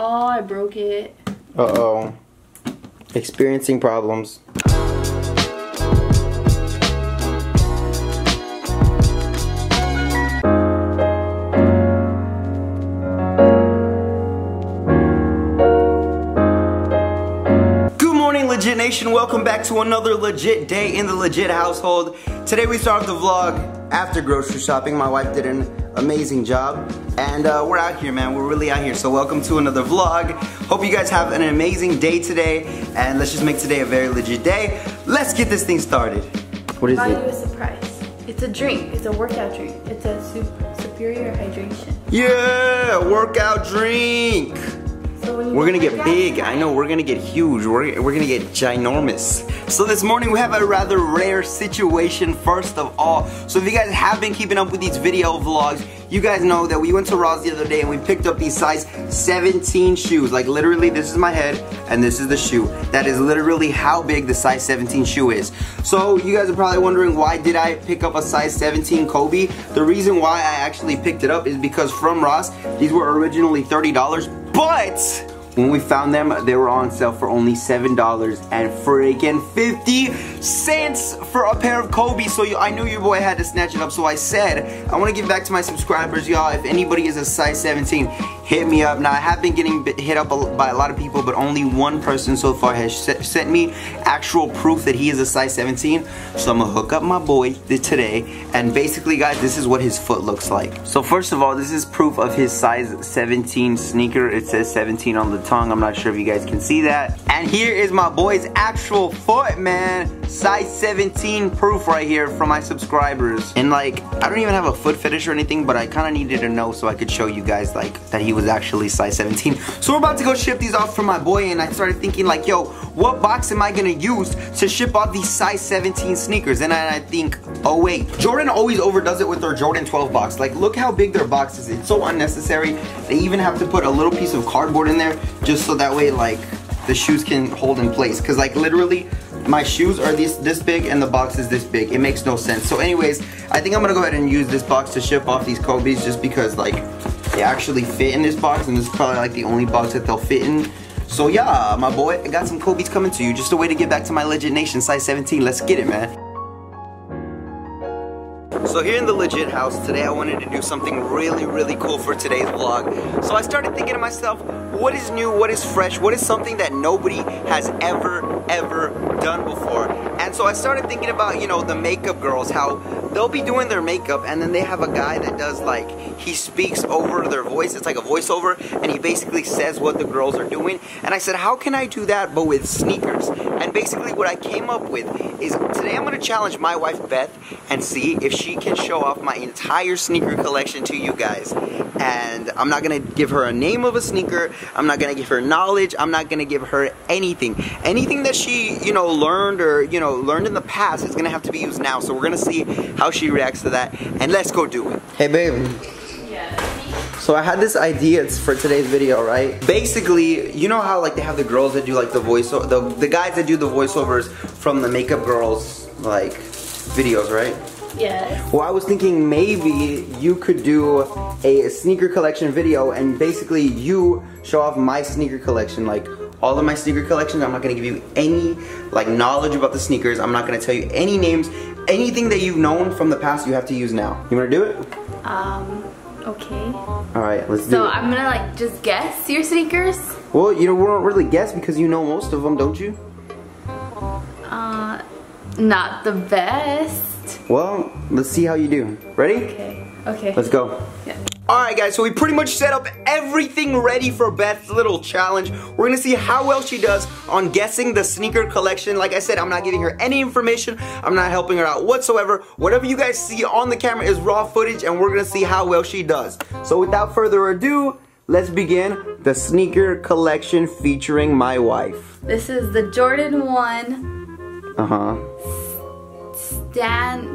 Oh, I broke it. Uh-oh. Experiencing problems. Good morning, Legit Nation. Welcome back to another legit day in the legit household. Today we start the vlog after grocery shopping. My wife did an amazing job. And uh, we're out here, man. We're really out here. So welcome to another vlog. Hope you guys have an amazing day today. And let's just make today a very legit day. Let's get this thing started. What is Buy you it? a surprise. It's a drink. It's a workout drink. It's a su- superior hydration. Yeah, workout drink. We're gonna get big. I know we're gonna get huge. We're, we're gonna get ginormous. So this morning we have a rather rare situation first of all. So if you guys have been keeping up with these video vlogs, you guys know that we went to Ross the other day and we picked up these size 17 shoes. Like literally this is my head and this is the shoe. That is literally how big the size 17 shoe is. So you guys are probably wondering why did I pick up a size 17 Kobe? The reason why I actually picked it up is because from Ross, these were originally $30 but when we found them, they were on sale for only $7 and freaking 50 cents for a pair of Kobe. So you, I knew your boy had to snatch it up. So I said, I want to give back to my subscribers, y'all. If anybody is a size 17, hit me up. Now, I have been getting hit up by a lot of people, but only one person so far has sent me actual proof that he is a size 17. So I'm to hook up my boy today. And basically, guys, this is what his foot looks like. So first of all, this is proof of his size 17 sneaker. It says 17 on the tongue. I'm not sure if you guys can see that. And here is my boy's actual foot, man. Size 17 proof right here from my subscribers. And like, I don't even have a foot fetish or anything, but I kind of needed to know so I could show you guys like that he was actually size 17. So we're about to go ship these off for my boy and I started thinking like, yo, what box am I gonna use to ship off these size 17 sneakers? And I, I think, oh wait, Jordan always overdoes it with their Jordan 12 box. Like, look how big their box is. It's so unnecessary. They even have to put a little piece of cardboard in there just so that way like the shoes can hold in place. Cause like literally, my shoes are this this big and the box is this big. It makes no sense. So anyways, I think I'm gonna go ahead and use this box to ship off these Kobe's just because like they actually fit in this box and this is probably like the only box that they'll fit in. So yeah, my boy, I got some Kobe's coming to you. Just a way to get back to my legit nation, size 17. Let's get it, man. So here in the legit house today I wanted to do something really really cool for today's vlog. So I started thinking to myself, what is new, what is fresh, what is something that nobody has ever ever done before. And so I started thinking about, you know, the makeup girls, how they'll be doing their makeup and then they have a guy that does like, he speaks over their voice, it's like a voiceover, and he basically says what the girls are doing. And I said, how can I do that but with sneakers? And basically what I came up with is today I'm gonna challenge my wife Beth and see if she can show off my entire sneaker collection to you guys. And I'm not gonna give her a name of a sneaker, I'm not gonna give her knowledge, I'm not gonna give her anything. Anything that she, you know, learned or, you know, learned in the past is gonna have to be used now. So we're gonna see how she reacts to that. And let's go do it. Hey babe. So I had this idea for today's video, right? Basically, you know how like they have the girls that do like the voice, the, the guys that do the voiceovers from the makeup girls like videos, right? Yes. Well, I was thinking maybe you could do a sneaker collection video and basically you show off my sneaker collection, like all of my sneaker collection. I'm not gonna give you any like knowledge about the sneakers. I'm not gonna tell you any names. Anything that you've known from the past, you have to use now. You wanna do it? Um, okay. All right, let's do So. I'm gonna like just guess your sneakers. Well, you know, we don't really guess because you know most of them, don't you? Uh, not the best. Well, let's see how you do. Ready? Okay. Okay. Let's go. Alright guys, so we pretty much set up everything ready for Beth's little challenge. We're gonna see how well she does on guessing the sneaker collection. Like I said, I'm not giving her any information. I'm not helping her out whatsoever. Whatever you guys see on the camera is raw footage and we're gonna see how well she does. So without further ado, let's begin the sneaker collection featuring my wife. This is the Jordan 1 Uh-huh. Stan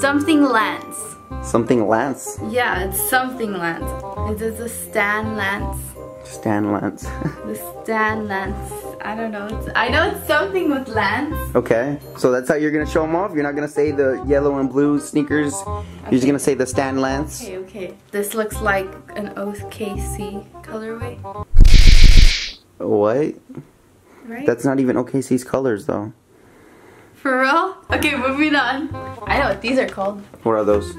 something Lance. Something Lance. Yeah, it's something Lance. It is a Stan Lance. Stan Lance. The Stan Lance. I don't know. It's, I know it's something with Lance. okay, so that's how you're gonna show them off. You're not gonna say the yellow and blue sneakers. You're just gonna say the Stan Lance. Okay, okay. This looks like an OKC colorway, What? right? That's not even OKC's colors though. For real? Okay, moving on. I know what these are called. What are those?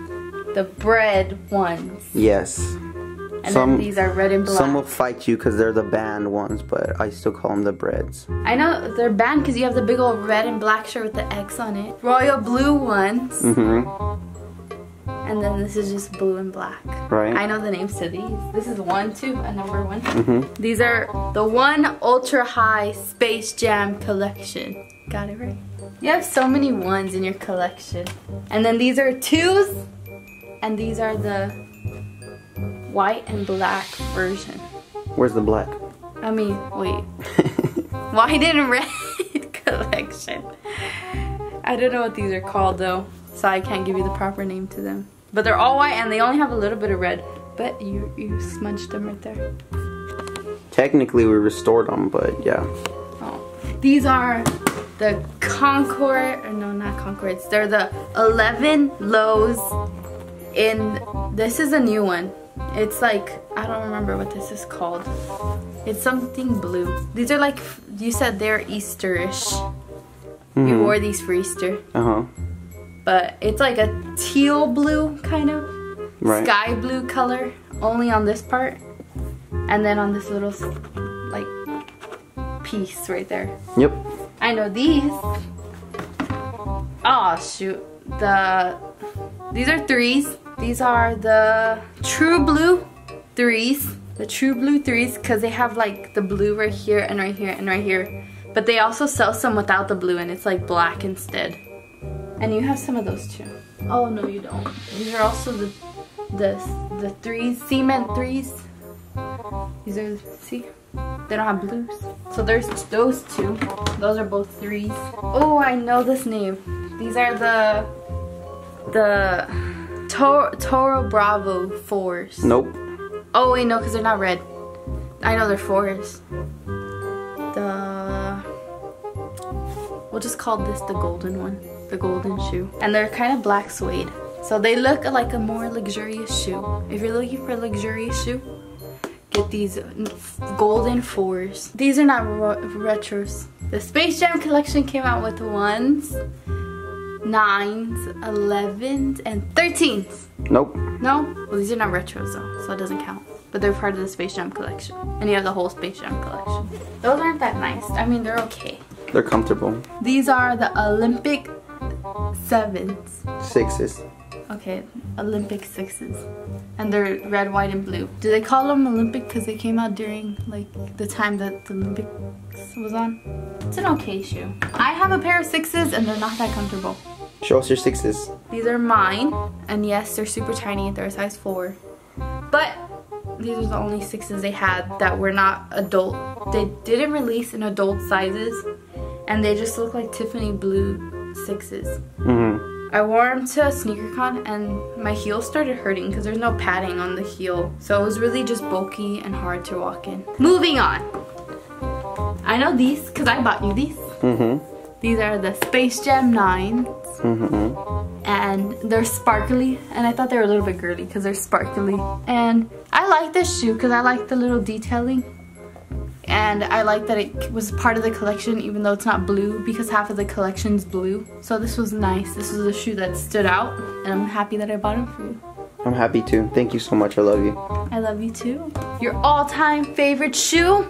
The bread ones. Yes. And Some- then these are red and black. Some will fight you because they're the band ones, but I still call them the breads. I know they're banned because you have the big old red and black shirt with the X on it. Royal blue ones. Mm-hmm. And then this is just blue and black. Right. I know the names to these. This is one, two, a number one. Mm-hmm. These are the one ultra high Space Jam collection. Got it right. You have so many ones in your collection. And then these are twos. And these are the white and black version. Where's the black? I mean, wait. White and red collection. I don't know what these are called though, so I can't give you the proper name to them. But they're all white and they only have a little bit of red. But you you smudged them right there. Technically, we restored them, but yeah. Oh. These are the Concord, or no, not Concords. They're the 11 lows in, this is a new one. It's like, I don't remember what this is called. It's something blue. These are like, you said they're Easterish. You Mhm. wore these for Easter. Uh huh. But it's like a teal blue kind of. Right. Sky blue color. Only on this part. And then on this little, like, piece right there. Yep. I know these. Oh shoot. The these are threes. These are the true blue threes. The true blue threes because they have like the blue right here and right here and right here. But they also sell some without the blue and it's like black instead. And you have some of those too. Oh no you don't. These are also the the the threes, cement threes. These are see? They don't have blues. So there's those two. Those are both threes. Oh, I know this name. These are the the Toro, Toro Bravo fours. Nope. Oh wait, no, because they're not red. I know they're fours. The we'll just call this the golden one, the golden shoe, and they're kind of black suede. So they look like a more luxurious shoe. If you're looking for a luxurious shoe, get these golden fours. These are not retros. The Space Jam collection came out with ones, nines, elevens, and thirteens. Nope. No? Well, these are not retros though, so it doesn't count. But they're part of the Space Jam collection. And you have the whole Space Jam collection. Those aren't that nice. I mean, they're okay. They're comfortable. These are the Olympic sevens. Sixes. Okay, Olympic sixes. And they're red, white, and blue. Do they call them Olympic because they came out during like the time that the Olympics was on? It's an okay shoe. I have a pair of sixes and they're not that comfortable. Show us your sixes. These are mine, and yes, they're super tiny. They're a size four. But these are the only sixes they had that were not adult. They didn't release in adult sizes, and they just look like Tiffany blue sixes. Mm-hmm. I wore them to SneakerCon, and my heel started hurting because there's no padding on the heel. So it was really just bulky and hard to walk in. Moving on. I know these because I bought you these. Mm-hmm. These are the Space Jam 9s Mm-hmm. and they're sparkly and I thought they were a little bit girly because they're sparkly and I like this shoe because I like the little detailing and I like that it was part of the collection even though it's not blue because half of the collection's blue so this was nice this was a shoe that stood out and I'm happy that I bought it for you I'm happy too. Thank you so much. I love you. I love you too your all-time favorite shoe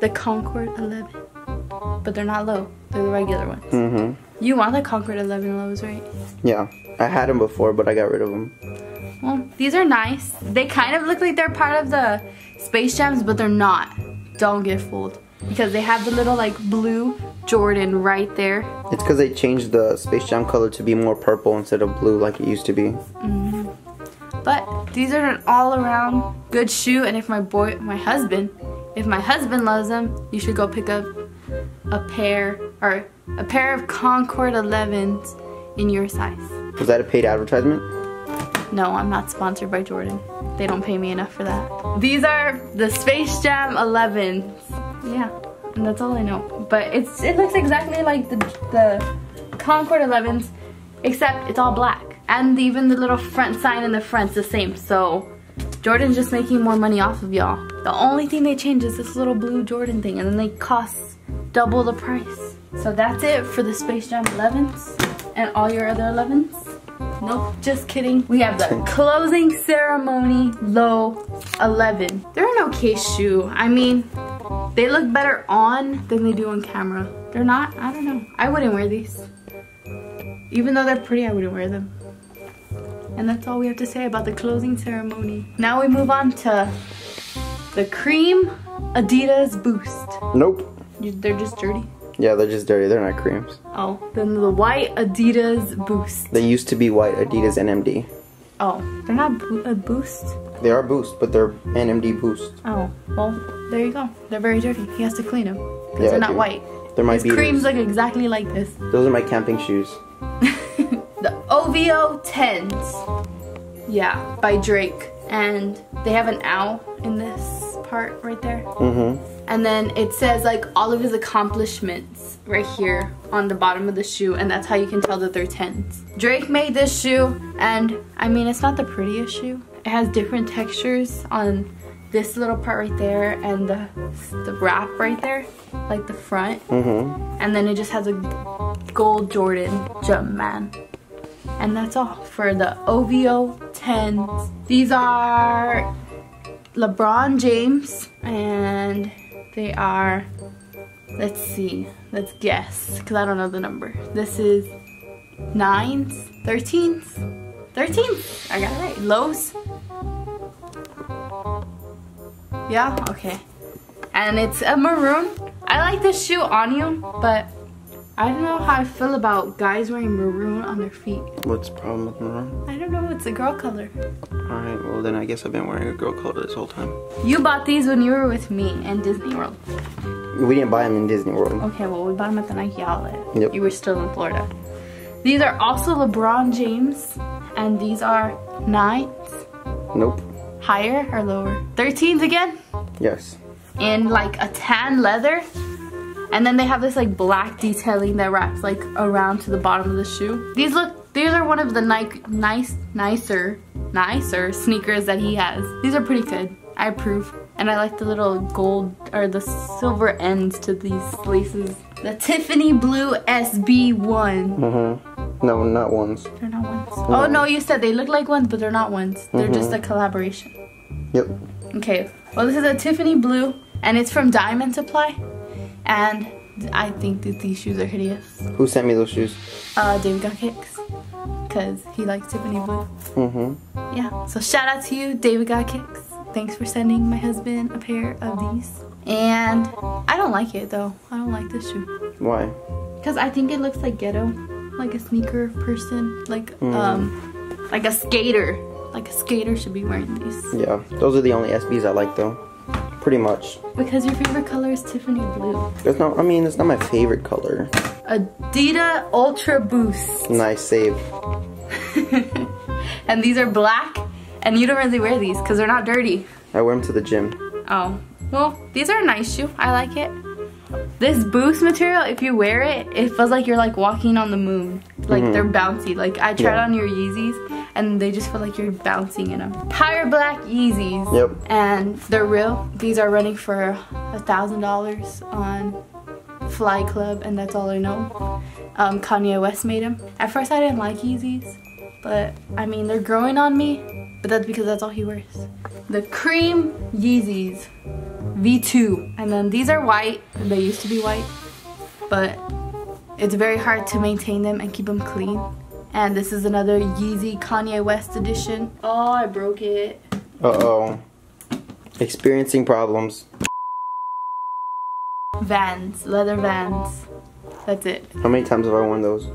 the Concord 11 but they're not low they're the regular ones Mm-hmm. You want the Concord 11 lows right Yeah. I had them before, but I got rid of them. Well, these are nice. They kind of look like they're part of the Space Jams, but they're not. Don't get fooled. Because they have the little like blue Jordan right there. It's because they changed the Space Jam color to be more purple instead of blue like it used to be. Mm. But these are an all around good shoe and if my boy, my husband, if my husband loves them, you should go pick up a pair or a pair of Concord 11s in your size. Was that a paid advertisement? No, I'm not sponsored by Jordan. They don't pay me enough for that. These are the Space Jam 11s. Yeah, and that's all I know. But it's it looks exactly like the, the Concord 11s, except it's all black. And even the little front sign in the front's the same. So Jordan's just making more money off of y'all. The only thing they change is this little blue Jordan thing, and then they cost double the price. So that's it for the Space Jam 11s and all your other 11s. Nope, just kidding. We have the closing ceremony low 11. They're an okay shoe. I mean, they look better on than they do on camera. They're not, I don't know. I wouldn't wear these. Even though they're pretty, I wouldn't wear them. And that's all we have to say about the closing ceremony. Now we move on to the cream Adidas Boost. Nope. They're just dirty. Yeah, they're just dirty. They're not creams. Oh, then the white Adidas Boost. They used to be white Adidas NMD. Oh, they're not bo a Boost? They are Boost, but they're NMD Boost. Oh, well, there you go. They're very dirty. He has to clean them. Because Yeah, they're not white. They're my creams look exactly like this. Those are my camping shoes. The OVO 10s. Yeah, by Drake. And they have an owl in this part right there. Mm-hmm. And then it says like all of his accomplishments right here on the bottom of the shoe and that's how you can tell that they're 10s. Drake made this shoe and I mean it's not the prettiest shoe. It has different textures on this little part right there and the, the wrap right there, like the front. Mm-hmm. And then it just has a gold Jordan jump man. And that's all for the OVO 10s. These are LeBron James and they are, let's see, let's guess, because I don't know the number. This is nines, 13s, 13s, I got it right, lows. Yeah, okay. And it's a maroon. I like this shoe on you, but I don't know how I feel about guys wearing maroon on their feet. What's the problem with maroon? I don't know, it's a girl color. Alright, well then I guess I've been wearing a girl color this whole time. You bought these when you were with me in Disney World. We didn't buy them in Disney World. Okay, well, we bought them at the Nike outlet. Yep. You were still in Florida. These are also LeBron James, and these are nines, Nope. higher or lower? 13s again, Yes. in like a tan leather. And then they have this like black detailing that wraps like around to the bottom of the shoe. These look, these are one of the Nike, nice, nicer, nicer sneakers that he has. These are pretty good. I approve. And I like the little gold or the silver ends to these laces. The Tiffany Blue SB1. Mm-hmm. No, not ones. They're not ones. Oh no, you said they look like ones, but they're not ones. They're just a collaboration. Yep. Okay, well this is a Tiffany blue and it's from Diamond Supply. And I think that these shoes are hideous. Who sent me those shoes? Uh, David got kicks. Cause he likes Tiffany blue. Mm-hmm. Yeah, so shout out to you, David got kicks. Thanks for sending my husband a pair of these. And I don't like it though. I don't like this shoe. Why? Cause I think it looks like ghetto. Like a sneaker person. Like, um, like a skater. Like a skater should be wearing these. Yeah. Those are the only SBs I like though. Pretty much. Because your favorite color is Tiffany blue. It's not I mean it's not my favorite color. Adidas Ultra Boost. Nice save. and these are black. And you don't really wear these because they're not dirty. I wear them to the gym. Oh. Well, these are a nice shoe. I like it. This boost material, if you wear it, it feels like you're like walking on the moon. Like they're bouncy. Like I tried Yeah. on your Yeezys and they just feel like you're bouncing in them. Pirate Black Yeezys. Yep. And they're real. These are running for a thousand dollars on Flight Club and that's all I know. Um, Kanye West made them. At first I didn't like Yeezys, but I mean they're growing on me, but that's because that's all he wears. The cream Yeezys V2 and then these are white, they used to be white, but it's very hard to maintain them and keep them clean. And this is another Yeezy Kanye West edition. Oh, I broke it. Uh-oh. Experiencing problems. Vans, leather Vans. That's it. How many times have I worn those?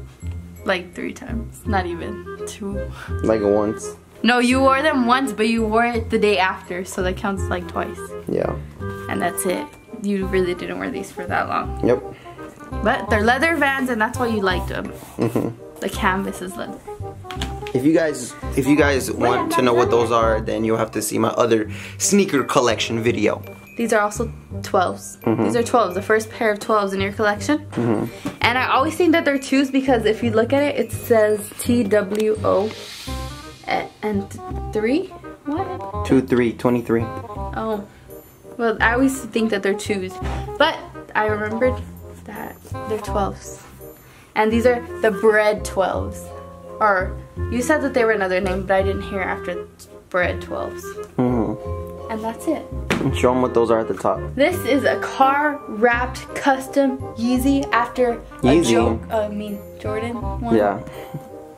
Like three times, not even two. Like once. No, you wore them once, but you wore it the day after, so that counts like twice. Yeah. And that's it. You really didn't wear these for that long. Yep. But they're leather Vans, and that's why you liked them. Mm-hmm. The canvas is leather. If you guys if you guys want to know what those are, then you'll have to see my other sneaker collection video. These are also 12s. Mm -hmm. These are 12s, the first pair of 12s in your collection. Mm -hmm. And I always think that they're twos because if you look at it, it says TWO and three? What? Two, three, 23. Oh. Well, I always think that they're twos. But I remembered they're 12s. And these are the bread 12s. Or, you said that they were another name, but I didn't hear after bread 12s. Mm -hmm. And that's it. And show them what those are at the top. This is a car wrapped custom Yeezy after Yeezy. a joke. Uh, I mean Jordan one. Yeah.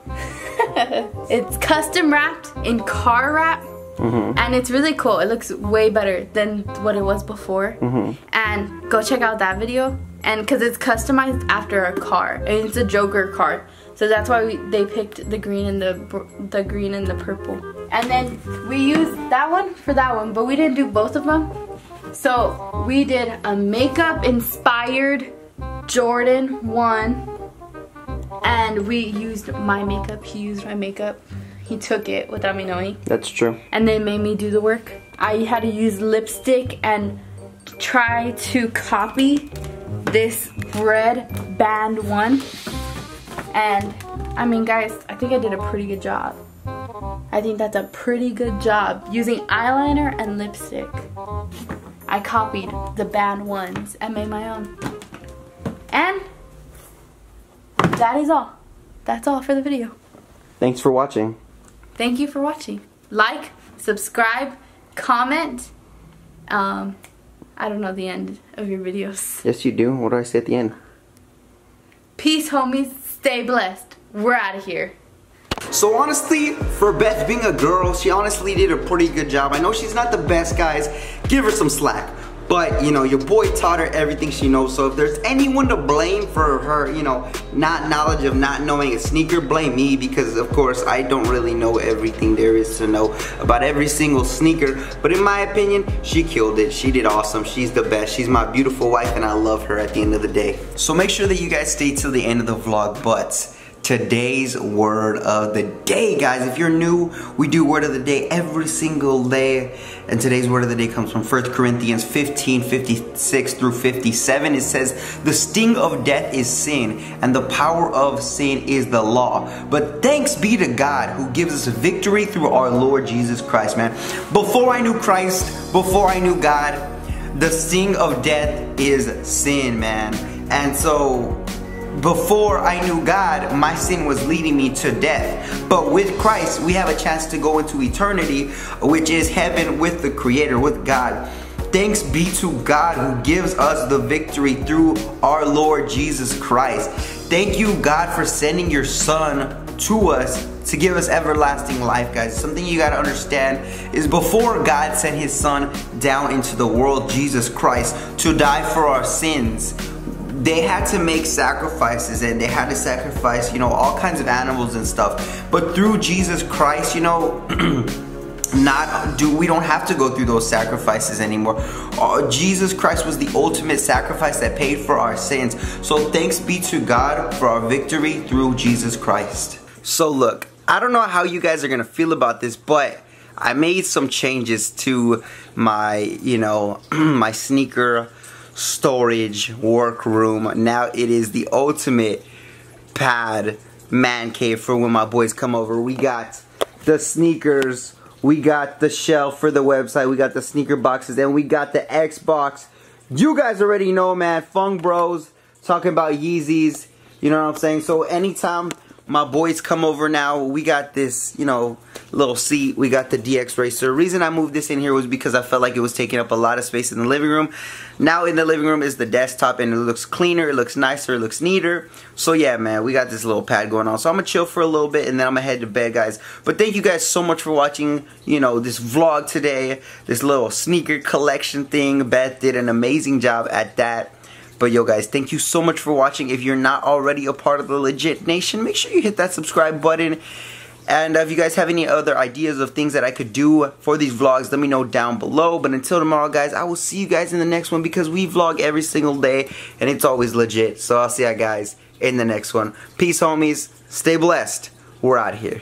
it's custom wrapped in car wrap. Mm -hmm. And it's really cool. It looks way better than what it was before. Mm -hmm. And go check out that video. And because it's customized after a car. And it's a Joker car. So that's why we, they picked the green and the the green and the purple. And then we used that one for that one, but we didn't do both of them. So we did a makeup inspired Jordan one and we used my makeup. He used my makeup. He took it without me knowing. That's true. And then made me do the work. I had to use lipstick and try to copy this red band one and I mean guys, I think I did a pretty good job. I think that's a pretty good job using eyeliner and lipstick. I copied the band ones and made my own. And that is all. That's all for the video. Thanks for watching. Thank you for watching. Like, subscribe, comment. Um, I don't know the end of your videos. Yes, you do. What do I say at the end? Peace, homies. Stay blessed. We're out of here. So honestly, for Beth being a girl, she honestly did a pretty good job. I know she's not the best, guys. Give her some slack. But, you know, your boy taught her everything she knows. So if there's anyone to blame for her, you know, not knowledge of not knowing a sneaker, blame me because, of course, I don't really know everything there is to know about every single sneaker. But in my opinion, she killed it. She did awesome. She's the best. She's my beautiful wife and I love her at the end of the day. So make sure that you guys stay till the end of the vlog. But today's word of the day, guys. If you're new, we do word of the day every single day. And today's word of the day comes from 1 Corinthians 15, 56 through 57. It says, The sting of death is sin, and the power of sin is the law. But thanks be to God who gives us victory through our Lord Jesus Christ, man. Before I knew Christ, before I knew God, the sting of death is sin, man. And so before I knew God, my sin was leading me to death. But with Christ, we have a chance to go into eternity, which is heaven with the Creator, with God. Thanks be to God who gives us the victory through our Lord Jesus Christ. Thank you, God, for sending your Son to us to give us everlasting life, guys. Something you got to understand is before God sent his son down into the world, Jesus Christ, to die for our sins, they had to make sacrifices and they had to sacrifice, you know, all kinds of animals and stuff. But through Jesus Christ, you know, not do we don't have to go through those sacrifices anymore. Uh, jesus christ was the ultimate sacrifice that paid for our sins. So thanks be to god for our victory through jesus christ. So look i don't know how you guys are gonna feel about this but i made some changes to my you know my sneaker storage workroom. Now it is the ultimate pad man cave for when my boys come over. We got the sneakers, we got the shelf for the website, we got the sneaker boxes, and we got the Xbox. You guys already know, man. Fung Bros talking about Yeezys. You know what I'm saying? So anytime my boys come over now. We got this, you know, little seat. We got the DX Racer. The reason I moved this in here was because I felt like it was taking up a lot of space in the living room. Now in the living room is the desktop and it looks cleaner, it looks nicer, it looks neater. So yeah, man, we got this little pad going on. So I'm gonna chill for a little bit and then I'm gonna head to bed, guys. But thank you guys so much for watching, you know, this vlog today. This little sneaker collection thing. Beth did an amazing job at that. But yo guys, thank you so much for watching. If you're not already a part of the Legit Nation, make sure you hit that subscribe button. And if you guys have any other ideas of things that I could do for these vlogs, let me know down below. But until tomorrow, guys, I will see you guys in the next one because we vlog every single day and it's always legit. So I'll see you guys in the next one. Peace, homies. Stay blessed. We're out here.